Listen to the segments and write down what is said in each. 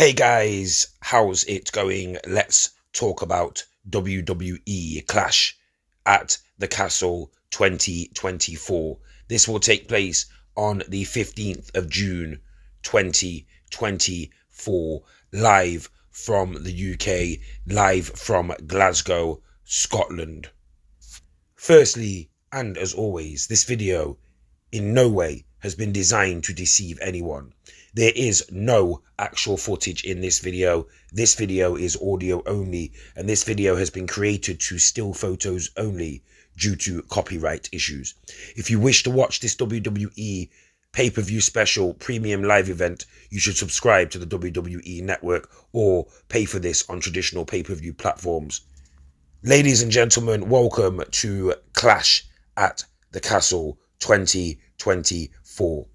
Hey guys, how's it going? Let's talk about WWE Clash at the Castle 2024. This will take place on the 15th of June 2024, live from the UK, live from Glasgow, Scotland. Firstly, and as always, this video in no way has been designed to deceive anyone. There is no actual footage in this video. This video is audio only, and this video has been created to still photos only due to copyright issues. If you wish to watch this WWE pay-per-view special premium live event, you should subscribe to the WWE network or pay for this on traditional pay-per-view platforms. Ladies and gentlemen, welcome to Clash at the Castle 2024.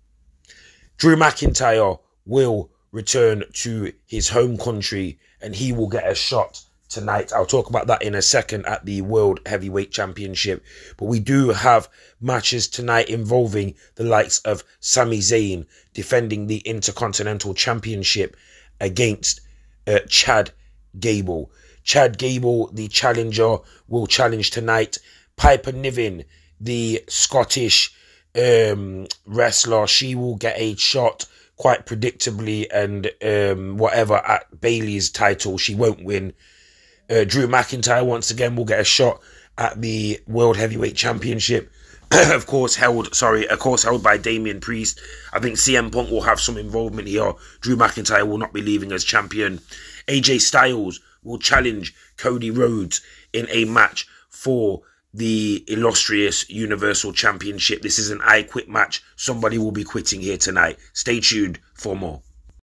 Drew McIntyre will return to his home country and he will get a shot tonight. I'll talk about that in a second at the World Heavyweight Championship. But we do have matches tonight involving the likes of Sami Zayn defending the Intercontinental Championship against uh, Chad Gable. Chad Gable, the challenger, will challenge tonight. Piper Niven, the Scottish um, wrestler, she will get a shot quite predictably and um, whatever at Bayley's title. She won't win. Uh, Drew McIntyre once again will get a shot at the World Heavyweight Championship. of course, held, sorry, of course, held by Damian Priest. I think CM Punk will have some involvement here. Drew McIntyre will not be leaving as champion. AJ Styles will challenge Cody Rhodes in a match for the illustrious Universal Championship. This is an I Quit match. Somebody will be quitting here tonight. Stay tuned for more.